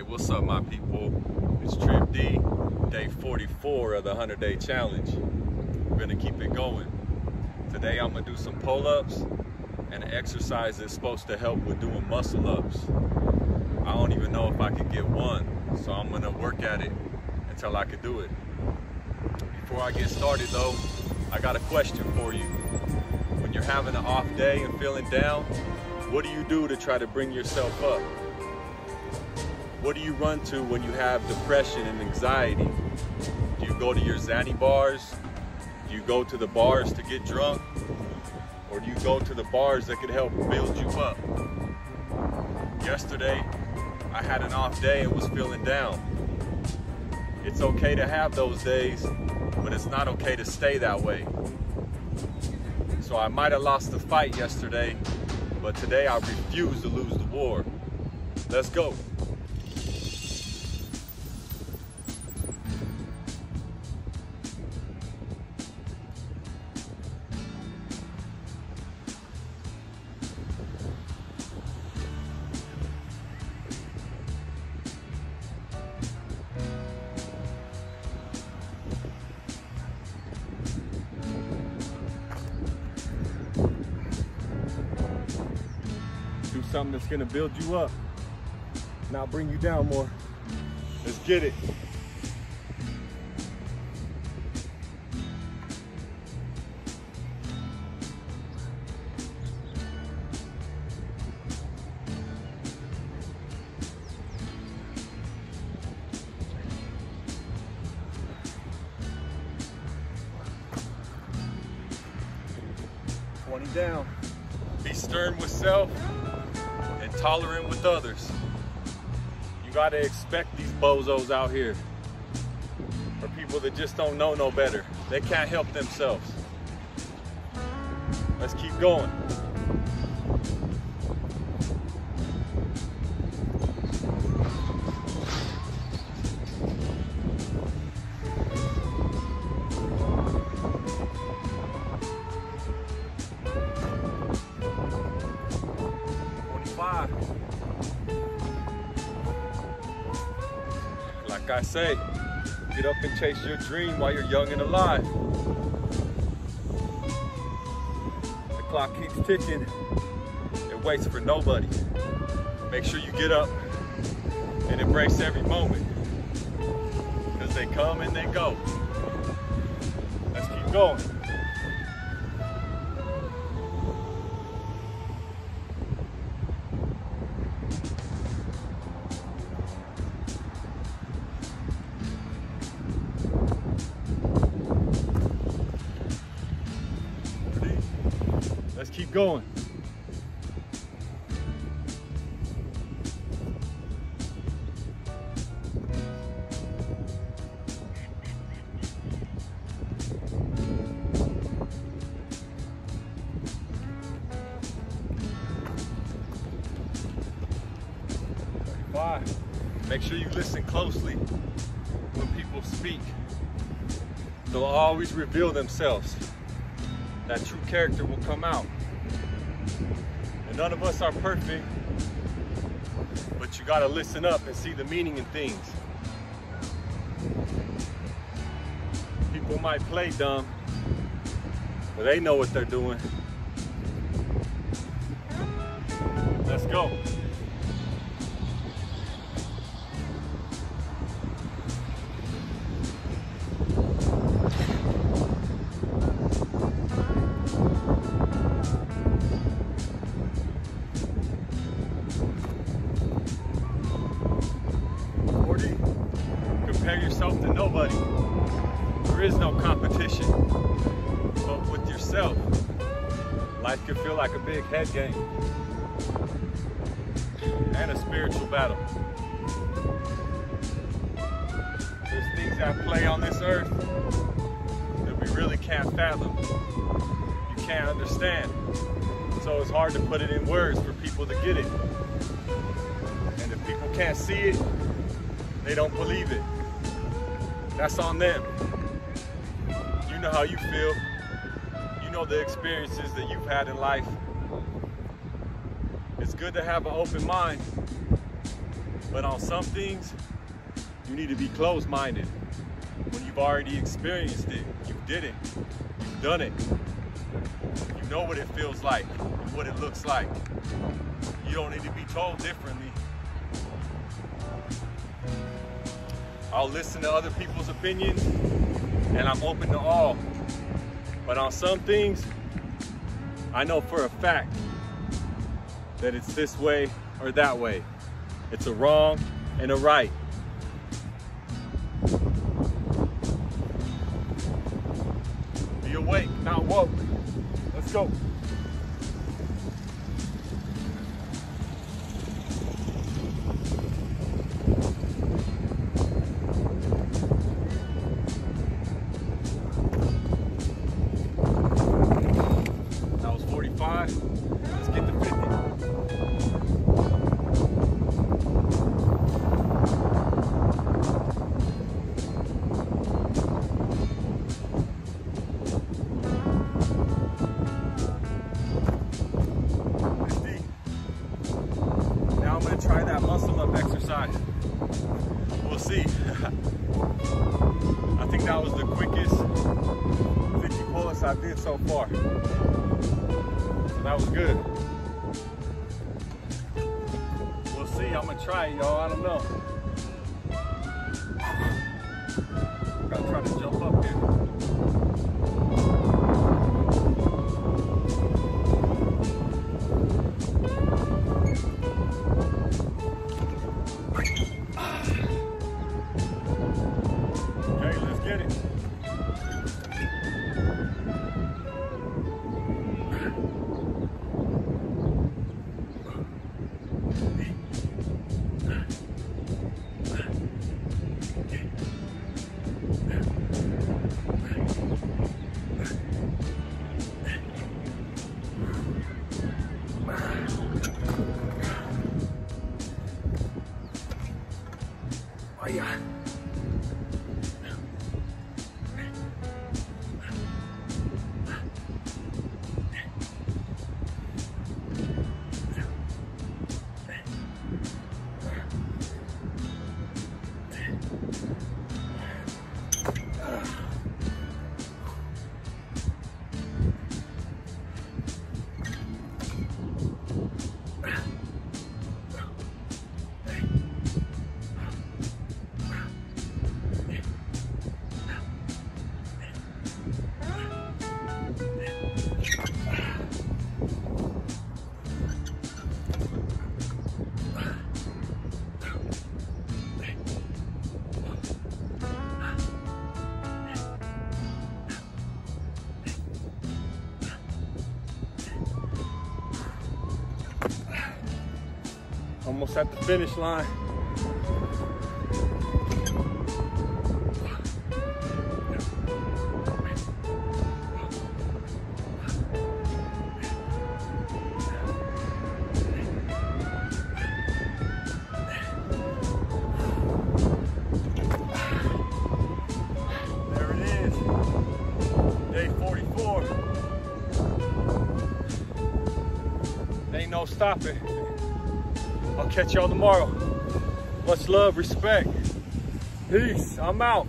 Hey, what's up, my people? It's Trip D, day 44 of the 100 Day Challenge. We're gonna keep it going. Today, I'm gonna do some pull ups and an exercise that's supposed to help with doing muscle ups. I don't even know if I could get one, so I'm gonna work at it until I can do it. Before I get started, though, I got a question for you. When you're having an off day and feeling down, what do you do to try to bring yourself up? What do you run to when you have depression and anxiety? Do you go to your Xanny bars? Do you go to the bars to get drunk? Or do you go to the bars that could help build you up? Yesterday, I had an off day and was feeling down. It's okay to have those days, but it's not okay to stay that way. So I might have lost the fight yesterday, but today I refuse to lose the war. Let's go. Something that's gonna build you up, not bring you down more. Let's get it. Down. Be stern with self tolerant with others. You gotta expect these bozos out here. Or people that just don't know no better. They can't help themselves. Let's keep going. Like I say, get up and chase your dream while you're young and alive. The clock keeps ticking. It waits for nobody. Make sure you get up and embrace every moment. Because they come and they go. Let's keep going. Going. Make sure you listen closely when people speak. They'll always reveal themselves that true character will come out. And none of us are perfect, but you gotta listen up and see the meaning in things. People might play dumb, but they know what they're doing. Let's go. Yourself. Life can feel like a big head game and a spiritual battle. There's things that play on this earth that we really can't fathom. You can't understand. So it's hard to put it in words for people to get it. And if people can't see it, they don't believe it. That's on them. You know how you feel. Know the experiences that you've had in life. It's good to have an open mind, But on some things, you need to be closed-minded. When you've already experienced it, you did it, you've done it. You know what it feels like, what it looks like. You don't need to be told differently. I'll listen to other people's opinions and I'm open to all. But on some things, I know for a fact that it's this way or that way. It's a wrong and a right. Be awake, not woke. Let's go. Was the quickest 50 pull-ups I did so far. So that was good. We'll see. I'm gonna try it, y'all. I don't know. Almost at the finish line. There it is. Day 44. Ain't no stopping. Catch y'all tomorrow. Much love, respect. Peace. I'm out.